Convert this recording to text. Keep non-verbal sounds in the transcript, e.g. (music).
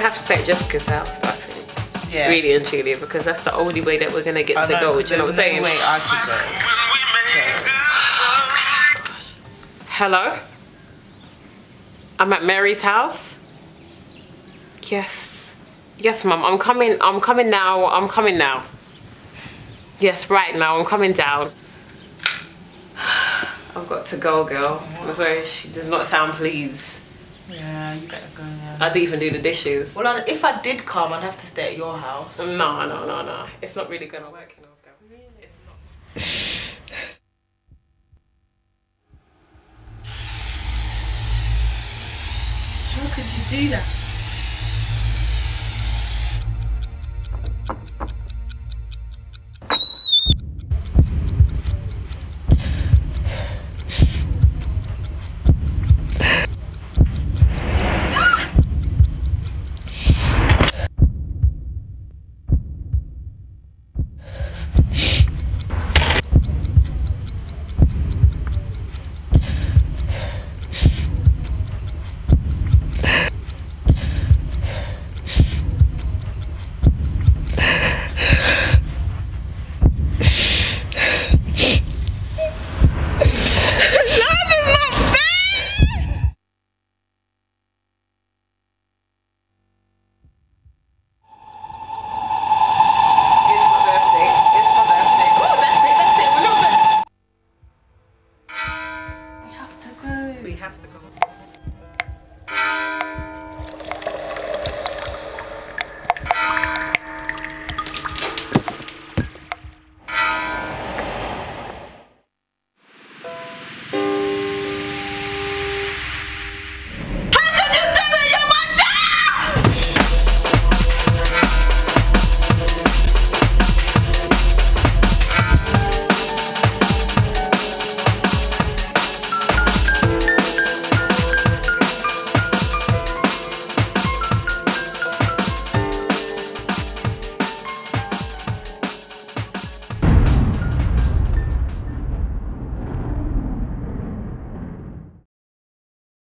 have to say Jessica's house, I think. Yeah. Really and truly, because that's the only way that we're gonna get I to go. 'cause Do you know what I'm there's saying? no way I could go. Hello? I'm at Mary's house? Yes. Yes, mum. I'm coming. I'm coming now. I'm coming now. Yes, right now. I'm coming down. (sighs) I've got to go, girl. I'm sorry. She does not sound pleased. Yeah, you better go now. I didn't even do the dishes. Well, I- if I did come, I'd have to stay at your house. No, no, no, no. It's not really gonna work, you know, girl. It's not. How could you do that? Have to